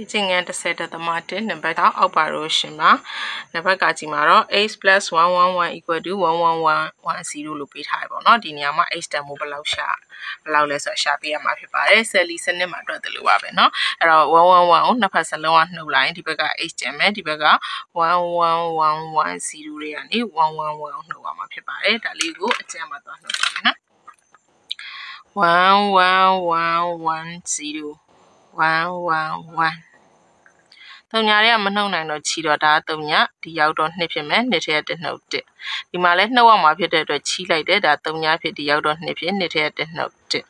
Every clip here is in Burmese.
ဒီချင်းငန်း30တသမ1နံပါတ်ကအောက်ပါလို့ရှင်ပါနံပါတ်ကကြည့်မှာတော့ h + 111 equal to 11110လို့ပေးထားရပေါ့နော်ဒီနေရာမှာ h တန်မို့ဘယ်လောက်ရှာဘယ်လောက်လဲဆိုတော့ရှာပေးရမှာဖြစ်ပါတယ်ဆယ်လီစနစ်မှာတွေ့တယ်လို့ပါပဲเนาะအဲ့တော့111ကိုနှစ်ဖက်စလုံးကနှုတ်လိုက်ဒီဘက်က h ကျန်မယ်ဒီဘက်က11110တွေကနေ111ကိုနှုတ်ရမှာဖြစ်ပါတယ်ဒါလေးကိုအကျဉ်းမှာသွားနှုတ်ပါမယ်နော်11110 111 တုံညာတွေကမနှုတ်နိုင်တော့ချီတော့ဒါတုံညာဒီရောက်တော့နှစ်ဖြစ်မယ်နှစ်ထဲကတစ်နှုတ်တစ်ဒီမှာလဲနှုတ်အောင်မှာဖြစ်တဲ့အတွက်ချီလိုက်တယ်ဒါတုံညာဖြစ်ဒီရောက်တော့နှစ်ဖြစ်နှစ်ထဲကတစ်နှုတ်တစ်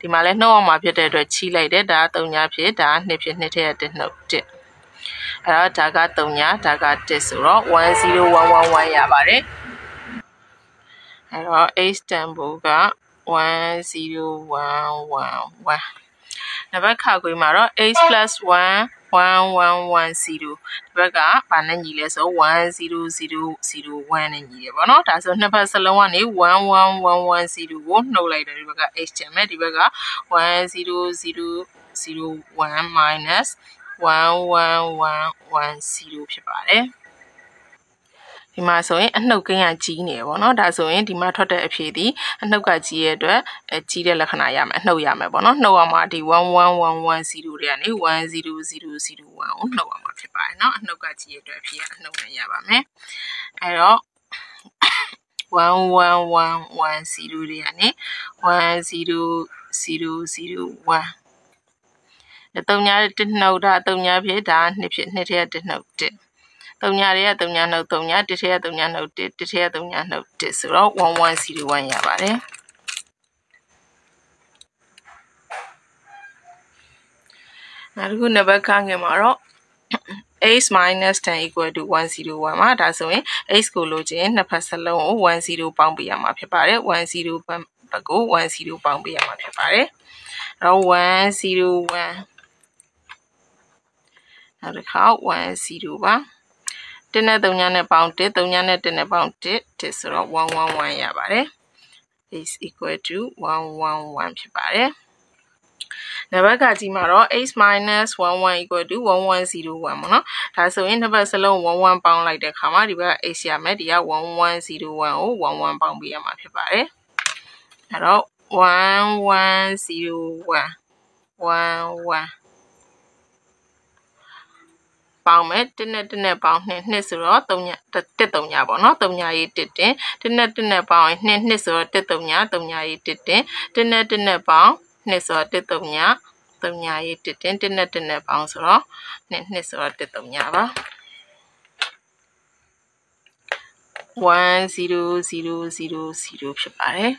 ဒီမှာလဲနှုတ်အောင်မှာဖြစ်တဲ့အတွက်ချီလိုက်တယ်ဒါတုံညာဖြစ်ဒါနှစ်ဖြစ်နှစ်ထဲကတစ်နှုတ်တစ်အဲ့တော့ဒါက3ညာဒါက1ဆိုတော့10111ရပါတယ်အဲ့တော့ h တန်ဖိုးက10111 နံပါတ်ခါခွေးမှာတော့ h + 1 1110ဒီဘက်ကဘာနဲ့ညီလဲဆို10001နဲ့ညီတယ်ပေါ့နော်ဒါဆိုနှစ်ဖက်စလုံးကနေ11110ကိုနှုတ်လိုက်တယ်ဒီဘက်က h ကျန်မယ်ဒီဘက်က10001 minus 11110ဖြစ်ပါတယ် ဒီမှာဆိုရင်အနှုတ်ကင်းကကြီးနေပေါ့နော်ဒါဆိုရင်ဒီမှာထွက်တဲ့အဖြေသည်အနှုတ်ကကြီးရဲ့အတွက်အကြီးတဲ့လက္ခဏာရမယ်အနှုတ်ရမယ်ပေါ့နော်နှုတ်အောင်မှာဒီ11110တွေကနေ10001ကိုနှုတ်အောင်မှာဖြစ်ပါတယ်နော်အနှုတ်ကကြီးရဲ့အတွက်အဖြေကအနှုတ်နဲ့ရပါမယ်အဲတော့11110တွေကနေ10001အတုံညာတစ်နှုတ်ဒါအတုံညာဖြစ်ဒါနှစ်ဖြစ်နှစ်ထက်တစ်နှုတ်တစ် တုံညာတွေကတုံညာနှုတ်တုံညာတစ်ထက်ကတုံညာနှုတ်တစ်တစ်ထက်ကတုံညာနှုတ်တစ်ဆိုတော့1101ရပါတယ်နောက်တစ်ခုနံပါတ်ခန်းငယ်မှာတော့ x minus 10 equal to 101မှာဒါဆိုရင် x ကိုလိုချင်နှစ်ဖက်စလုံးကို10ပေါင်းပေးရမှာဖြစ်ပါတယ်10ဘက်ကို10ပေါင်းပေးရမှာဖြစ်ပါတယ်အဲ့တော့101နောက်တစ်ခါ10ပါ1 နဲ့3ညနဲ့ပေါင်း1 3ညနဲ့1နဲ့ပေါင်း1 1ဆိုတော့111ရပါတယ် is equal to 111ဖြစ်ပါတယ်နံပါတ်ကကြီးမှာတော့ x minus 11 equal to 1101ပေါ့နော်ဒါဆိုရင်တစ်ပတ်စလုံး11ပေါင်းလိုက်တဲ့အခါမှာဒီဘက်က x ရမယ်ဒီက1101ကို11ပေါင်းပေးရမှာဖြစ်ပါတယ်အဲ့တော့1101 11 ပေါင်းမယ်1နဲ့1နဲ့ပေါင်း2 2ဆိုတော့3ည1 3ညပေါ့နော်3ညရေး1တင်1နဲ့1နဲ့ပေါင်းရင်2 2ဆိုတော့1 3ည3ညရေး1တင်1နဲ့1နဲ့ပေါင်း2ဆိုတော့1 3ည3ညရေး1တင်1နဲ့1နဲ့ပေါင်းဆိုတော့2 2ဆိုတော့1 3ညပါ10000ဖြစ်ပါတယ်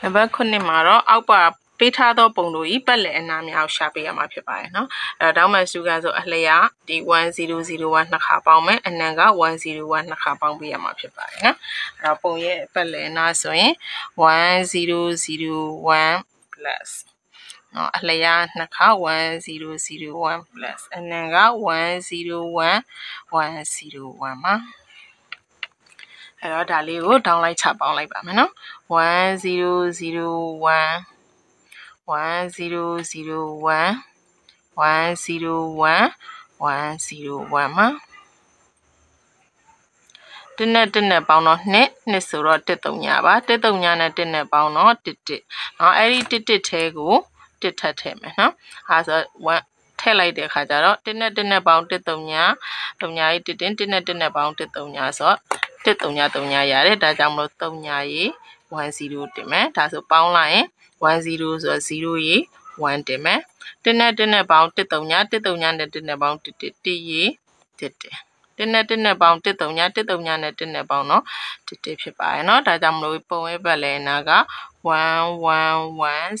နံပါတ်9မှာတော့အောက်ပါ ပေးထားသောပုံတို့၏ပတ်လည်အနားများကိုရှာပေးရမှာဖြစ်ပါတယ်နော်အဲတော့ဒေါမန်စုကဆိုအလျာဒီ1001နှစ်ခါပေါင်းမယ်အနံက1001နှစ်ခါပေါင်းပေးရမှာဖြစ်ပါတယ်နော်အဲတော့ပုံရဲ့ပတ်လည်အနားဆိုရင်1001 plus နော်အလျားနှစ်ခါ1001 plus အနံက101 101ပါအဲ့တော့ဒါလေးကို down လိုက်ချပေါင်းလိုက်ပါမယ်နော်1001 1001 101 101မှာတနက်တနက်ပေါင်းတော့နှစ်နှစ်ဆိုတော့တစ်တုံညာပါတစ်တုံညာနဲ့တစ်နဲ့ပေါင်းတော့တစ်တစ်เนาะအဲ့ဒီတစ်တစ်ထဲကိုတစ်ထပ်ထည့်မယ်เนาะအဲဆို1ထည့်လိုက်တဲ့အခါကျတော့တစ်နဲ့တစ်နဲ့ပေါင်းတစ်တုံညာတုံညာကြီးတစ်တင်းတစ်နဲ့တစ်နဲ့ပေါင်းတစ်တုံညာဆိုတော့တစ်တုံညာတုံညာရတယ်ဒါကြောင့်မလို့တုံညာကြီး10တင်မယ်ဒါဆိုပေါင်းလိုက်ရင် 10ဆိုတော့0ရေ1တင်မယ်1နဲ့1နဲ့ပေါင်း1 3ည1 3ညနဲ့1နဲ့ပေါင်း1 1 1ရေ1တင်1နဲ့1နဲ့ပေါင်း1 3ည1 3ညနဲ့1နဲ့ပေါင်းတော့1 1ဖြစ်ပါတယ်เนาะဒါကြောင့်မလို့ပုံဝဲပတ်လဲနာက11100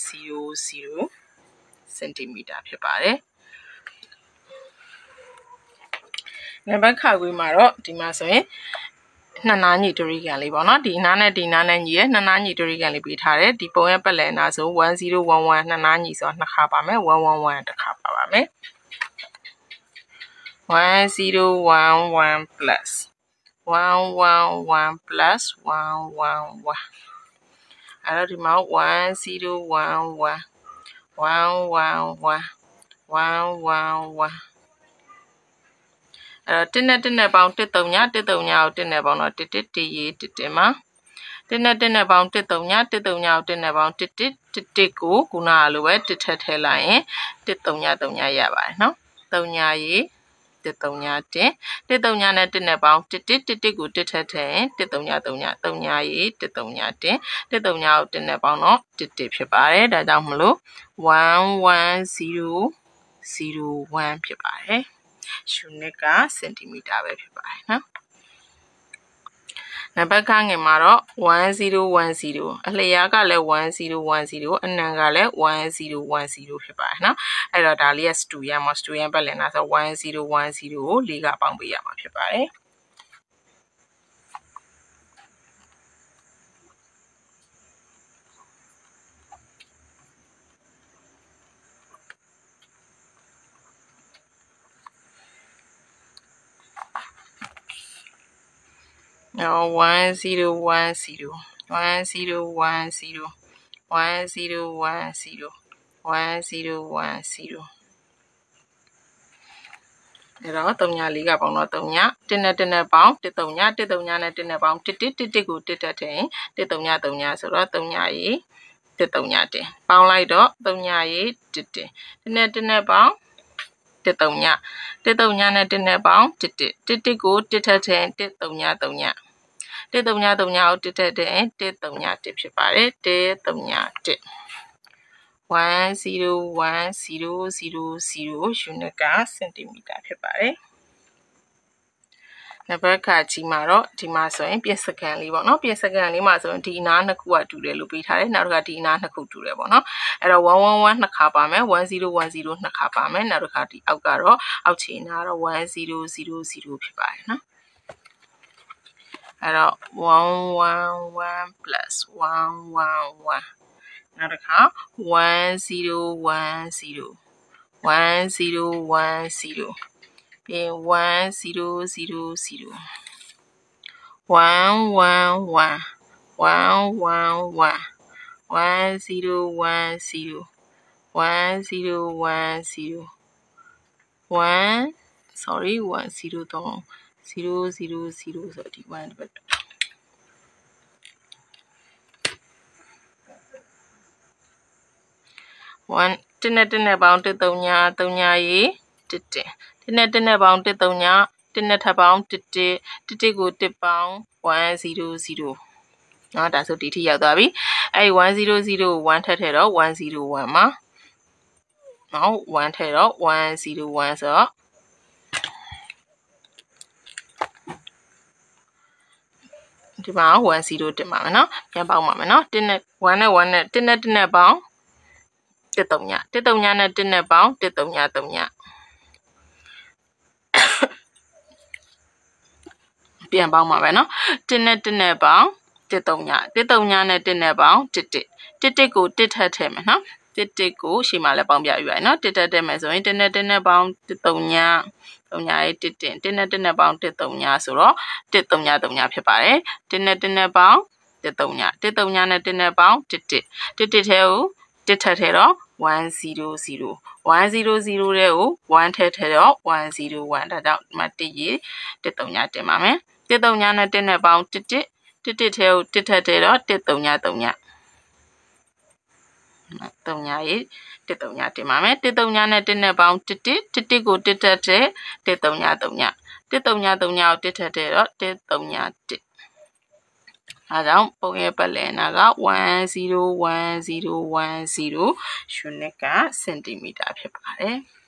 စင်တီမီတာဖြစ်ပါတယ်နံပါတ်ခါခွေးမှာတော့ဒီမှာဆိုရင် နှစ်နားညီဒရီကန်လေးပေါ့နော်ဒီနားနဲ့ဒီနားနဲ့ညီရဲ့နှစ်နားညီဒရီကန်လေးပေးထားတယ်ဒီပုံရဲ့ပတ်လည်နာဆို1011နှစ်နားညီဆိုနှစ်ခါပါမယ်111တစ်ခါပါပါမယ်1011 plus 111 plus 111အဲ့တော့ဒီမှာ1011 111 111 အဲ့တော့1နဲ့1နဲ့ပေါင်း1 3ည1 3ညကို1နဲ့ပေါင်းတော့1 1 1ရေး1 1မှာ1နဲ့1နဲ့ပေါင်း1 3ည1 3ညကို1နဲ့ပေါင်း1 1 1 1ကိုခုနကလိုပဲ1ထက်ထည့်လိုက်ရင်1 3ည3ညရပါတယ်နော်3ညရေးတစ်တုံညာတင်တစ်တုံညာနဲ့တစ်နဲ့ပေါင်းတစ်တစ်တစ်တစ်ကိုတစ်ထက်ထည့်ရင်တစ်တုံညာတုံညာတုံညာရေးတစ်တုံညာတင်တစ်တုံညာကိုတစ်နဲ့ပေါင်းတော့တစ်တစ်ဖြစ်ပါတယ်ဒါကြောင့်မလို့110 01ဖြစ်ပါတယ် ယူနစ်ကစင်တီမီတာပဲဖြစ်ပါတယ်နော်နံပါတ်ခငယ်မှာတော့1010အလျားကလည်း1010အနံကလည်း1010ဖြစ်ပါတယ်နော်အဲ့တော့ဒါလေးက student မှာ student ပတ်လည်နာဆို1010ကို၄ကပေါင်းပေးရမှာဖြစ်ပါတယ် နော်1010 1010 1010 1010အဲ့တော့3ညာ4ကပေါင်းတော့3ညာ1နဲ့1နဲ့ပေါင်း1 3ညာ1 3ညာနဲ့1နဲ့ပေါင်း1 1 1 1ကို1တက်တယ်1 3ညာ3ညာဆိုတော့3ညာရေ1 3ညာတင်ပေါင်းလိုက်တော့3ညာရေ1တင်1နဲ့1နဲ့ပေါင်း1 3ညာ1 3ညာနဲ့1နဲ့ပေါင်း1 1 1 1ကို1ထက်တယ်1 3ညာ3ညာ 1 3ညာ3ညာကို1ထက်တယ်1 3ညာ1ဖြစ်ပါတယ်1 3ညာ1 10100ယူနစ်ကစင်တီမီတာဖြစ်ပါတယ်နံပါတ်ခါကြီးမှာတော့ဒီမှာဆိုရင်ပြင်စကန်လေးပေါ့နော်ပြင်စကန်လေးမှာဆိုရင်ဒီအနားနှစ်ခုကတူတယ်လို့ပေးထားတယ်နောက်တစ်ခါဒီအနားနှစ်ခုတူတယ်ပေါ့နော်အဲ့တော့111နှစ်ခါပါမယ်1010နှစ်ခါပါမယ်နောက်တစ်ခါဒီအောက်ကတော့အောက်ခြေနာတော့1000ဖြစ်ပါတယ်နော် အဲ့တော့111 plus 111နောက်တစ်ခါ1010 1010ပြီး1000 111 111 1010 1010 1 sorry 103 000ဆိုဒီ1တစ်ပတ်1တစ်နဲ့တစ်နဲ့ပေါင်း1 3ညာ3ညာရေ1တင်တစ်နဲ့တစ်နဲ့ပေါင်း1 3ညာတစ်နဲ့ထပ်ပေါင်း1 1 1 1ကို1ပေါင်း100နော်ဒါဆိုဒီထိရောက်သွားပြီအဲ့100ကို1ထပ်ထည့်တော့101မှာနော်1ထည့်တော့101ဆိုတော့ ဒီမှာ10တင်ပါမယ်နော်ပြန်ပေါင်းပါမယ်နော်1နဲ့1နဲ့1နဲ့1နဲ့1နဲ့ပေါင်းတစ်တုံညတစ်တုံညနဲ့တစ်နဲ့ပေါင်းတစ်တုံညတုံညပြန်ပေါင်းပါပဲเนาะတစ်နဲ့တစ်နဲ့ပေါင်းတစ်တုံညတစ်တုံညနဲ့တစ်နဲ့ပေါင်းတစ်တစ်တစ်တစ်ကိုတစ်ထပ်ထည့်မယ်เนาะတစ်တစ်ကိုရှေ့မှာလည်းပေါင်းပြယူရအောင်เนาะတစ်ထပ်ထည့်မယ်ဆိုရင်တစ်နဲ့တစ်နဲ့ပေါင်းတစ်တုံည တုံညာရေးတစ်တင်တစ်နဲ့တစ်နဲ့ပေါင်းတစ်တုံညာဆိုတော့တစ်တုံညာတုံညာဖြစ်ပါတယ်တစ်နဲ့တစ်နဲ့ပေါင်းတစ်တုံညာတစ်တုံညာနဲ့တစ်နဲ့ပေါင်းတစ်တစ်တစ်တစ်ထဲကိုတစ်ထပ်ထဲတော့100 100တဲ့ကို1ထည့်ထည့်တော့101ဒါကြောင့်ဒီမှာ1ရေး139တင်ပါမယ်139နဲ့1နဲ့ပေါင်း1 1 1 1ထဲကို1ထည့်ထည့်တော့139 39 3ရေး139တင်ပါမယ်139နဲ့1နဲ့ပေါင်း1 1 1 1ကို1ထည့်ထည့်139 39 139 39ကို1ထည့်ထည့်တော့139 1အဲကြောင့်ပုံရဲ့ပတ်လည်နာက101010 unit ကစင်တီမီတာဖြစ်ပါတယ်။